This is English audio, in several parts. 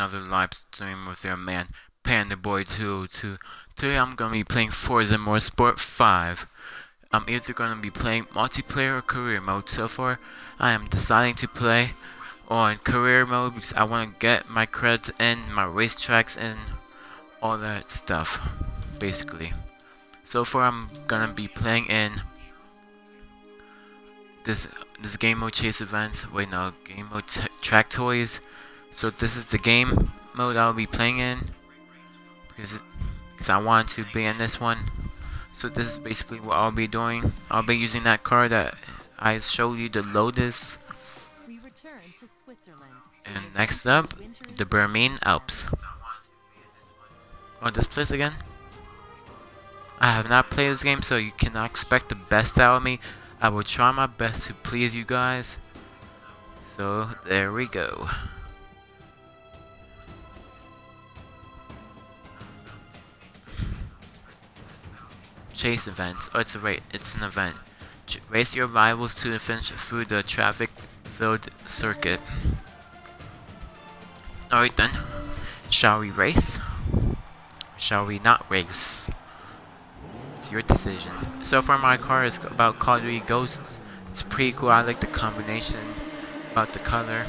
another live stream with your man Panda Boy 202. Today I'm gonna be playing Forza Motorsport 5. I'm either gonna be playing multiplayer or career mode. So far, I am deciding to play on career mode because I want to get my creds and my racetracks and all that stuff, basically. So far, I'm gonna be playing in this this game mode chase events. Wait, no, game mode track toys. So this is the game mode I'll be playing in because because I want to be in this one. So this is basically what I'll be doing. I'll be using that car that I showed you, the Lotus. And next up, the Bernese Alps. Oh, this place again? I have not played this game, so you cannot expect the best out of me. I will try my best to please you guys. So, there we go. Chase events. Oh, it's a race. It's an event. Race your rivals to finish through the traffic-filled circuit. Alright then. Shall we race? Shall we not race? It's your decision. So far my car is about Call of Duty Ghosts. It's pretty cool. I like the combination about the color.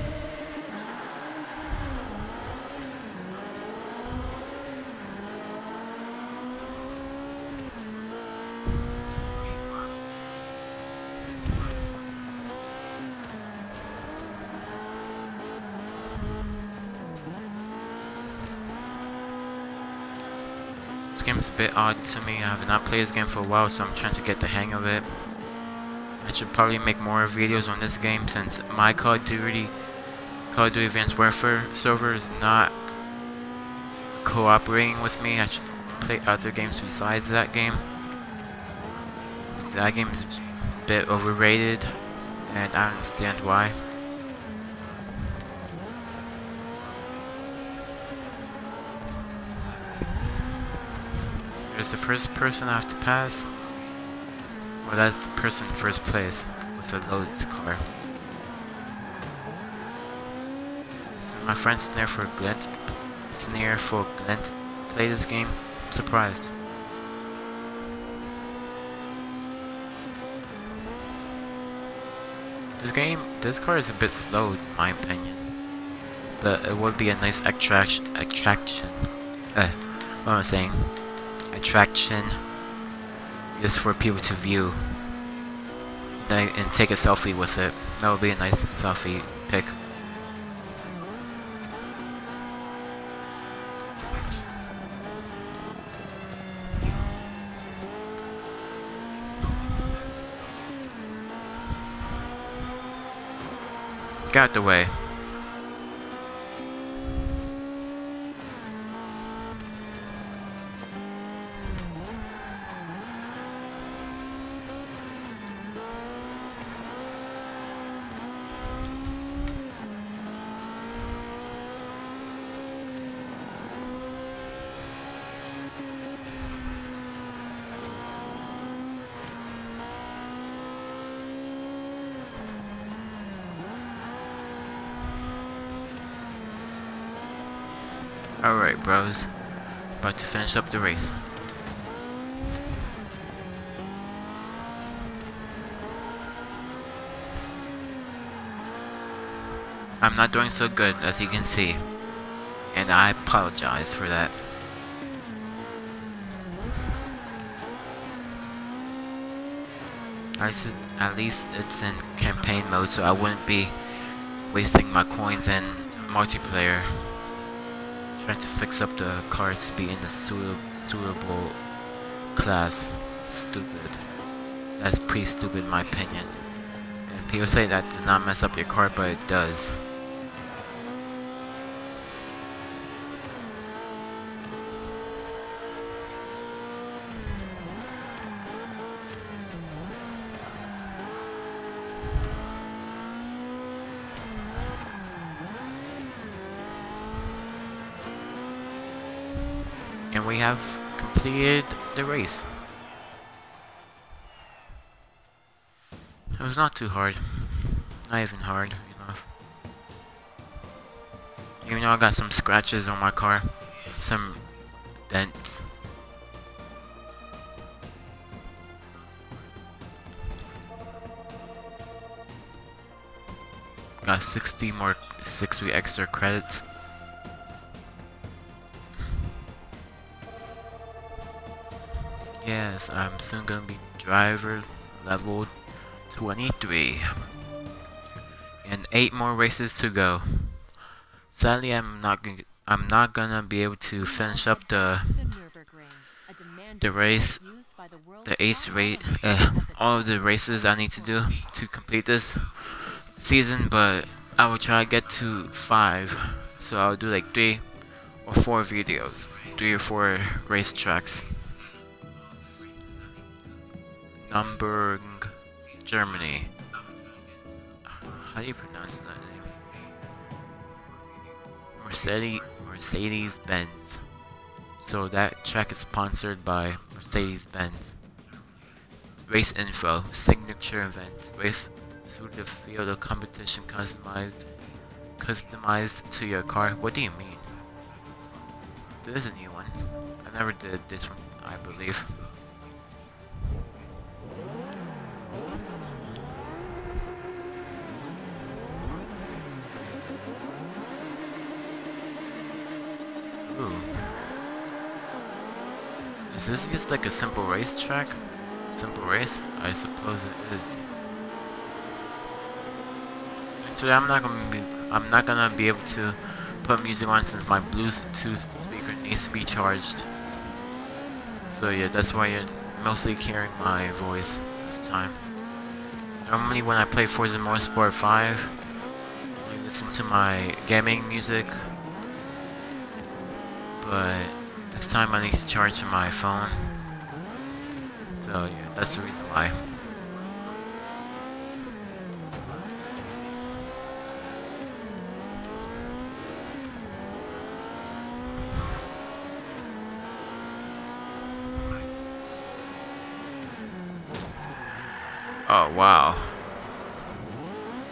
This game is a bit odd to me. I have not played this game for a while, so I'm trying to get the hang of it. I should probably make more videos on this game since my Call of Duty Call of Duty Advanced Warfare server is not cooperating with me. I should play other games besides that game. That game is a bit overrated, and I understand why. There's the first person I have to pass. Well, that's the person in first place with the Lotus car. So my friend Snare for Glint, Snare for Glint play this game. I'm surprised. This game, this car is a bit slow in my opinion. But it would be a nice attraction, attraction. Uh, what am I saying? Attraction just for people to view and take a selfie with it. That would be a nice selfie pic. Get out the way. Alright, bros. About to finish up the race. I'm not doing so good, as you can see. And I apologize for that. At least, at least it's in campaign mode, so I wouldn't be wasting my coins in multiplayer trying to fix up the cars to be in the suitable class. Stupid. That's pretty stupid in my opinion. And people say that does not mess up your car, but it does. and we have completed the race. It was not too hard. Not even hard, you know. Even though I got some scratches on my car, some dents. Got 60 more, 60 extra credits. Yes, I'm soon gonna be driver level 23. And 8 more races to go. Sadly, I'm not gonna, I'm not gonna be able to finish up the the race, the ace rate, uh, all of the races I need to do to complete this season, but I will try to get to 5. So I'll do like 3 or 4 videos, 3 or 4 race tracks. Nürburgring, Germany. How do you pronounce that name? Mercedes Mercedes Benz. So that track is sponsored by Mercedes Benz. Race info, signature event, race through the field of competition customized customized to your car. What do you mean? There's a new one. I never did this one, I believe. Is this just like a simple racetrack? Simple race? I suppose it is. Today I'm not gonna be I'm not gonna be able to put music on since my Bluetooth speaker needs to be charged. So yeah, that's why you're mostly hearing my voice this time. Normally when I play Forza Motorsport 5, you listen to my gaming music but time I need to charge my phone. So yeah, that's the reason why. Oh wow.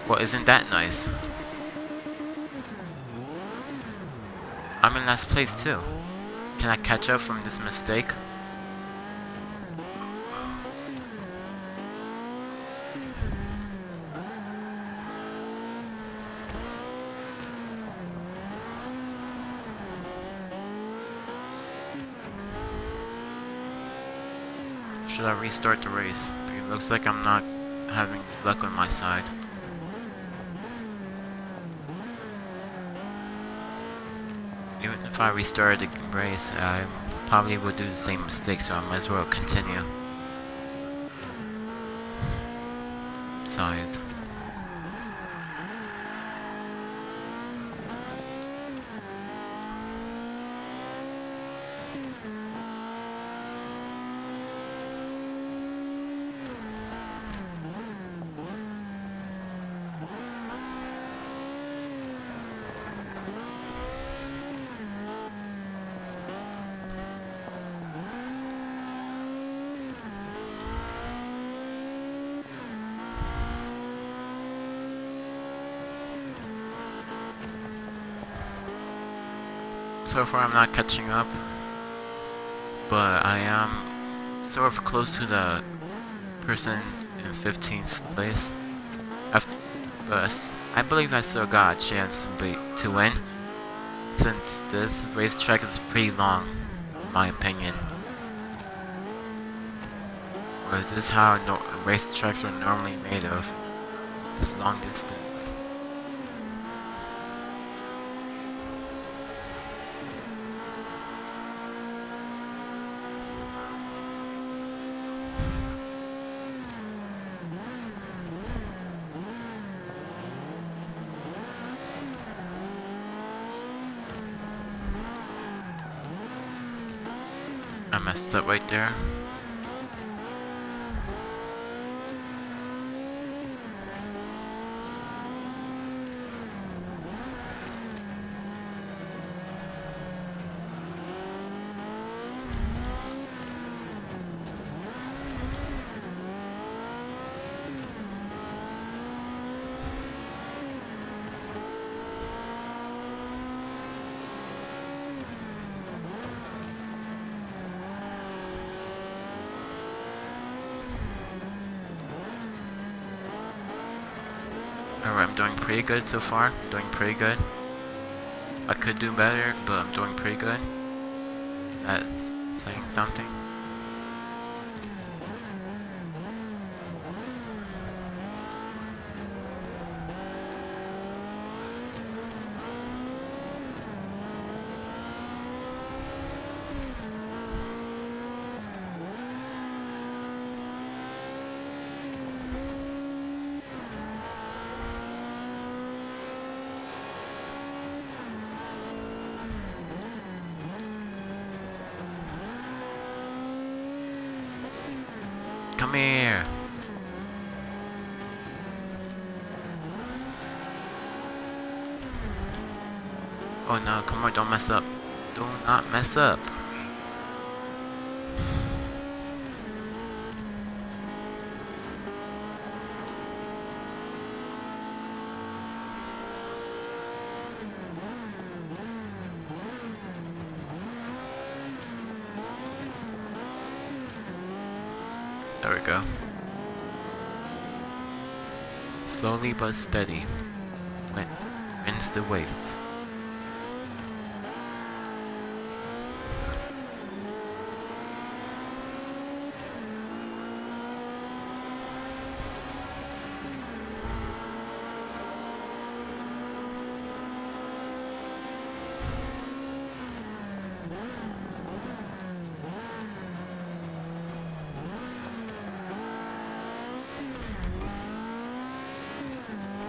Well, isn't that nice? I'm in last place too. Can I catch up from this mistake? Should I restart the race? It looks like I'm not having luck on my side. Even if I restart the race, I probably will do the same mistake, so I might as well continue. Besides. So far I'm not catching up, but I am sort of close to the person in 15th place. But I believe I still got a chance to win, since this racetrack is pretty long, in my opinion. Or is this how no racetracks are normally made of? This long distance. Up right there. Doing pretty good so far. Doing pretty good. I could do better, but I'm doing pretty good. That's saying something. Come here. Oh no, come on, don't mess up. Do not mess up. There we go. Slowly but steady. Wins the waste.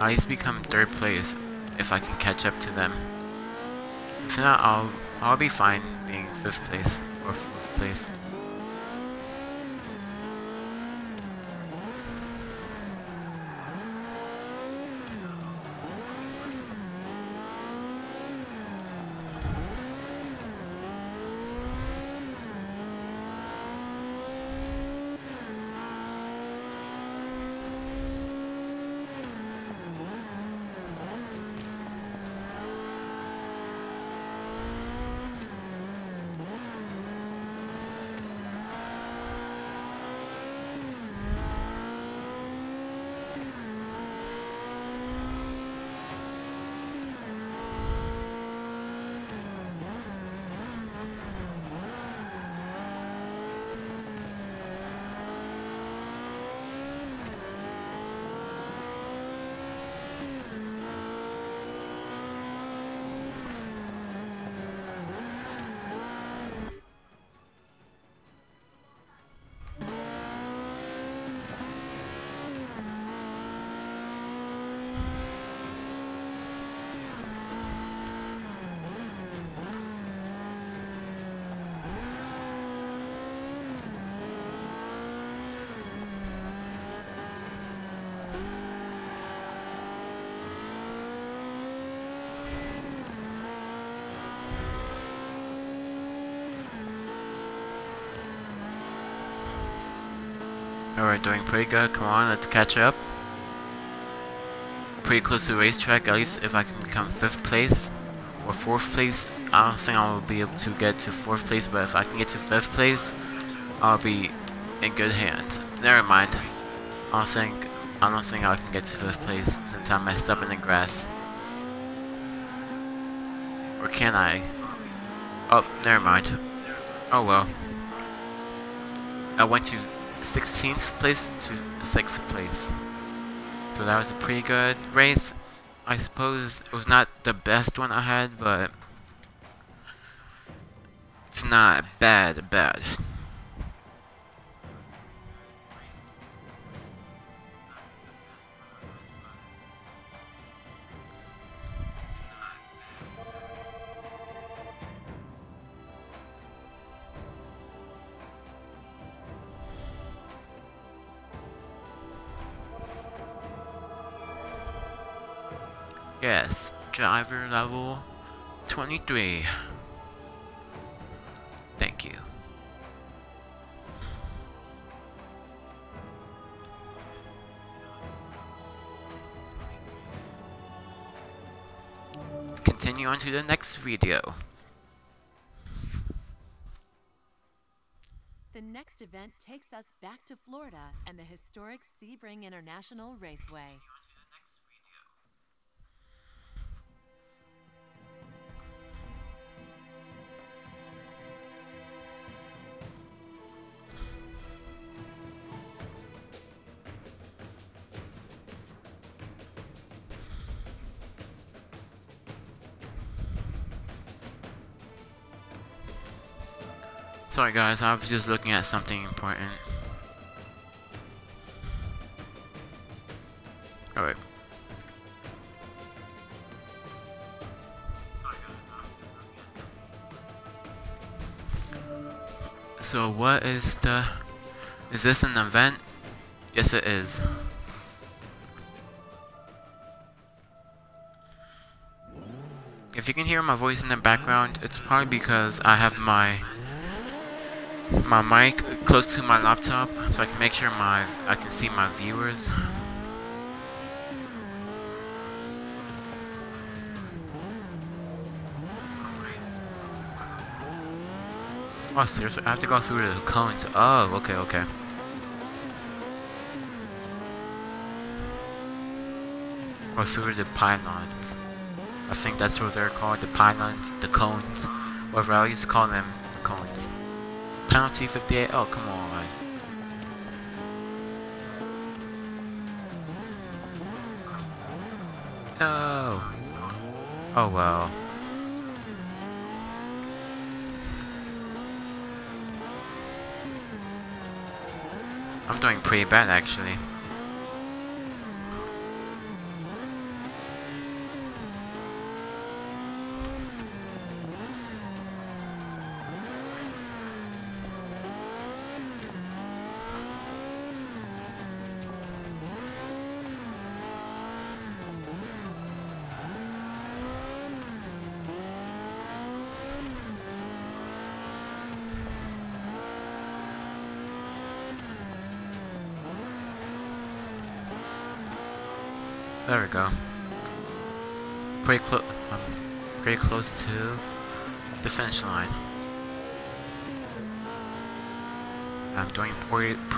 I'll at least become third place if I can catch up to them. If not, I'll I'll be fine being fifth place or fourth place. Alright, doing pretty good. Come on, let's catch up. Pretty close to the racetrack, at least if I can become 5th place or 4th place. I don't think I will be able to get to 4th place, but if I can get to 5th place, I'll be in good hands. Never mind. I don't think I don't think I can get to 5th place since I messed up in the grass. Or can I? Oh, never mind. Oh well. I went to 16th place to 6th place. So that was a pretty good race. I suppose it was not the best one I had, but it's not bad, bad. Driver level 23. Thank you. Let's continue on to the next video. The next event takes us back to Florida and the historic Sebring International Raceway. Sorry guys, I was just looking at something important. Alright. So what is the... Is this an event? Yes it is. If you can hear my voice in the background, it's probably because I have my my mic close to my laptop so I can make sure my I can see my viewers. Oh, seriously? I have to go through the cones. Oh, okay, okay. Or through the pylons. I think that's what they're called, the pylons, the cones. Whatever, I used to call them cones. Penalty 58? Oh, come on. No. Oh well. I'm doing pretty bad actually.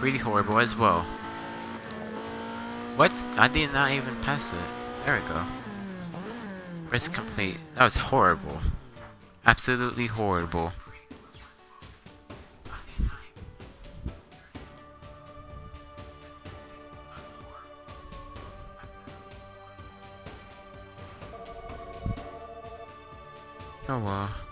Pretty, horrible as well. What? I did not even pass it. There we go. Race complete. That was horrible. Absolutely horrible. Oh well.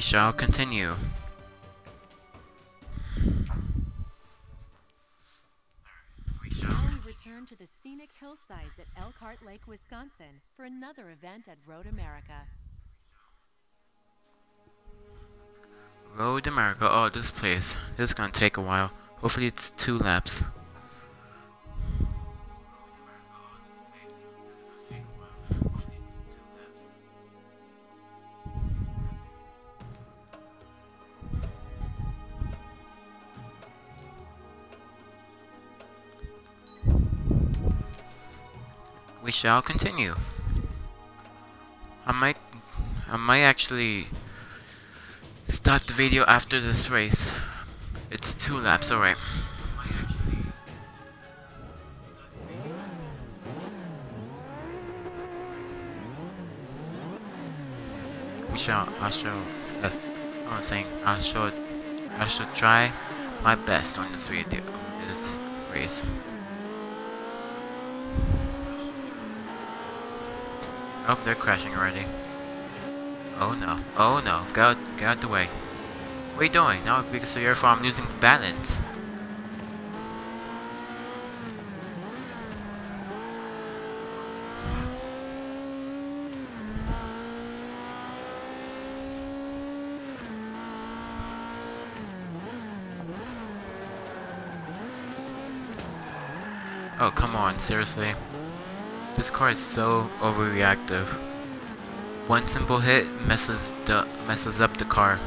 We shall continue. We shall return to the scenic hillsides at Elkhart Lake, Wisconsin for another event at Road America. Road America. Oh, this place. This is gonna take a while. Hopefully it's two laps. We shall continue. I might, I might actually Stop the video after this race. It's two laps, alright. We shall, I shall, uh, I'm saying, I should, I should try my best on this video, this race. Oh, they're crashing already. Oh no. Oh no. Get out, get out the way. What are you doing? Now because of your fault I'm losing balance. Oh, come on, seriously. This car is so overreactive. One simple hit messes the messes up the car.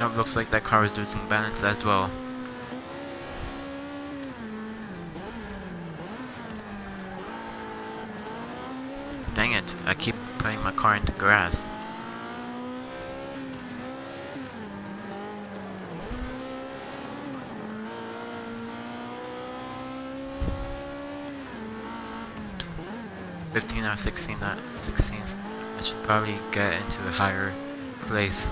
Nope, looks like that car is losing balance as well. Dang it, I keep car grass. Fifteen or sixteen, not sixteenth. I should probably get into a higher place.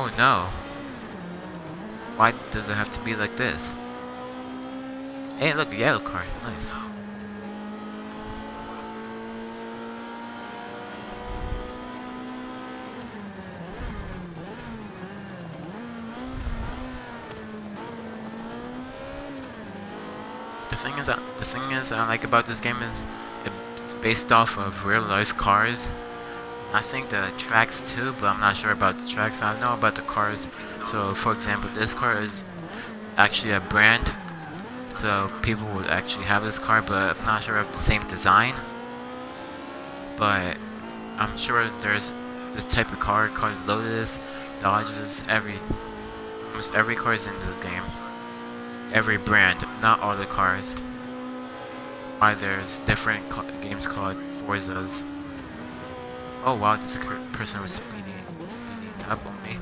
Oh no. Why does it have to be like this? Hey, look, a yellow card. Nice. The thing is, that the thing is I like about this game is it's based off of real life cars. I think the tracks too, but I'm not sure about the tracks. I know about the cars. So, for example, this car is actually a brand, so people would actually have this car, but I'm not sure of the same design. But I'm sure there's this type of car called Lotus, Dodges, every almost every car is in this game. Every brand, not all the cars. Why there's different games called Forzas. Oh wow, this person was speeding, speeding up on me.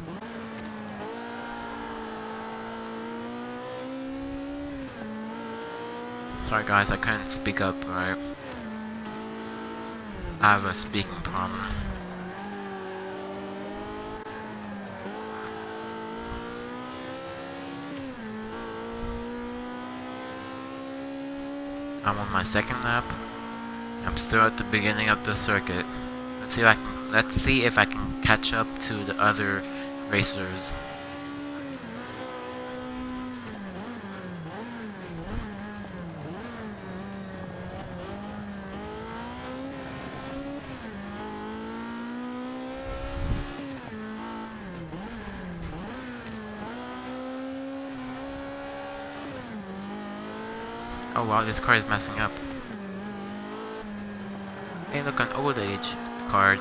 Sorry guys, I couldn't speak up, right? I have a speaking problem. I'm on my second lap. I'm still at the beginning of the circuit. Let's see if I can let's see if I can catch up to the other racers. Oh wow, this car is messing up. Hey look, an old age card.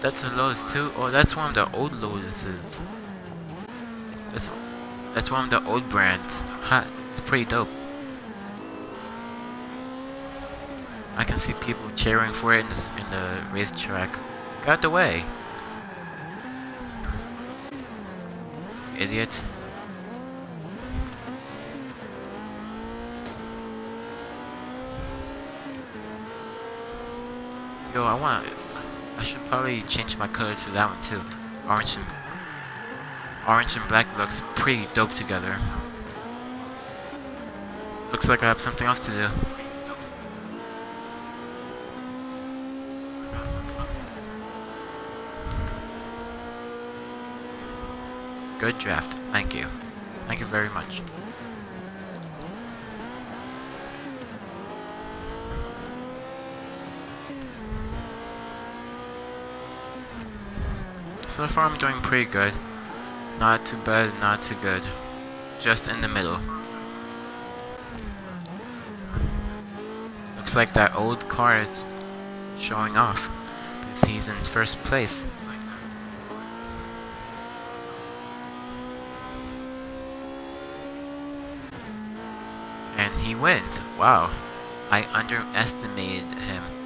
That's a Lotus too? Oh, that's one of the old Lotuses. That's, that's one of the old brands. Ha, it's pretty dope. I can see people cheering for it in the, in the racetrack. Get out the way! Idiot. Yo, I want. I should probably change my color to that one too. Orange and orange and black looks pretty dope together. Looks like I have something else to do. Good draft. Thank you. Thank you very much. So far I'm doing pretty good. Not too bad, not too good. Just in the middle. Looks like that old car is showing off. Because he's in first place. And he wins. Wow. I underestimated him.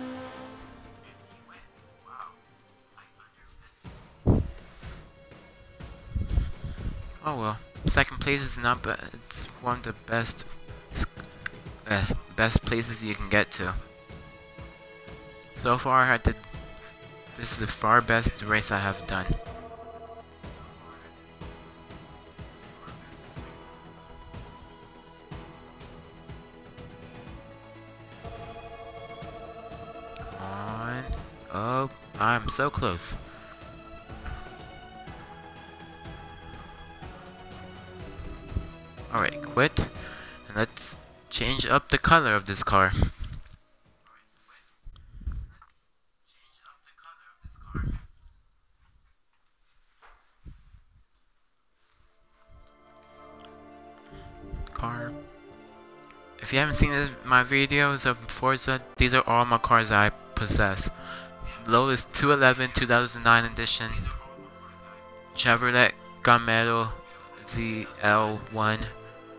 Second place is not but It's one of the best, uh, best places you can get to. So far, I did. This is the far best race I have done. On. Oh, I'm so close. Alright, quit. let's change up the color of this car. Car. If you haven't seen this, my videos of Forza, these are all my cars I possess. Lotus 211 2009 edition, Chevrolet Gunmetal ZL1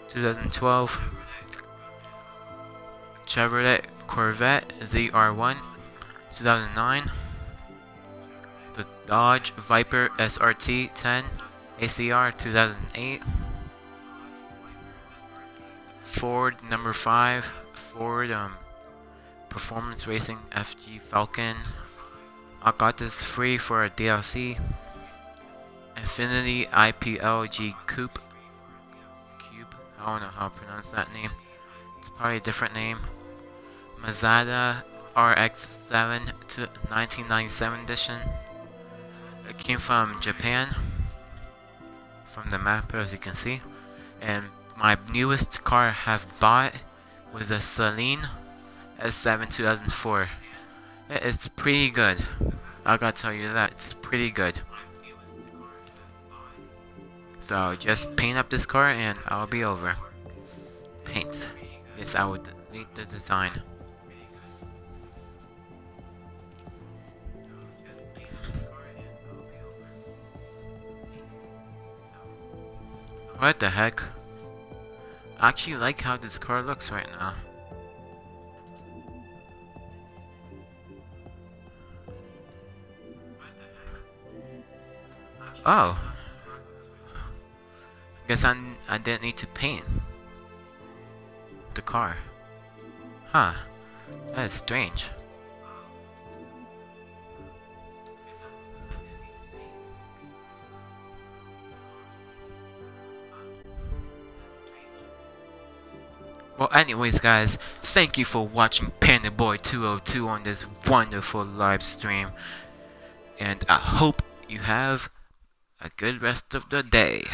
2012, Chevrolet Corvette ZR1 2009, the Dodge Viper SRT 10 ACR 2008, Ford number 5, Ford um, Performance Racing FG Falcon. I got this free for a DLC. Infiniti IPLG Coupe. Cube. I don't know how to pronounce that name. It's probably a different name. Mazda RX-7 to 1997 edition. It came from Japan. From the map, as you can see. And my newest car I have bought was a Saleen S7 2004. It's pretty good. I gotta tell you that, it's pretty good. So just paint up this car and I'll be over. Paint. Yes, I would need the design. What the heck? I actually like how this car looks right now. Oh. Guess I, I didn't need to paint the car. Huh. That is strange. Well, anyways, guys, thank you for watching Panda Boy 202 on this wonderful live stream. And I hope you have a good rest of the day.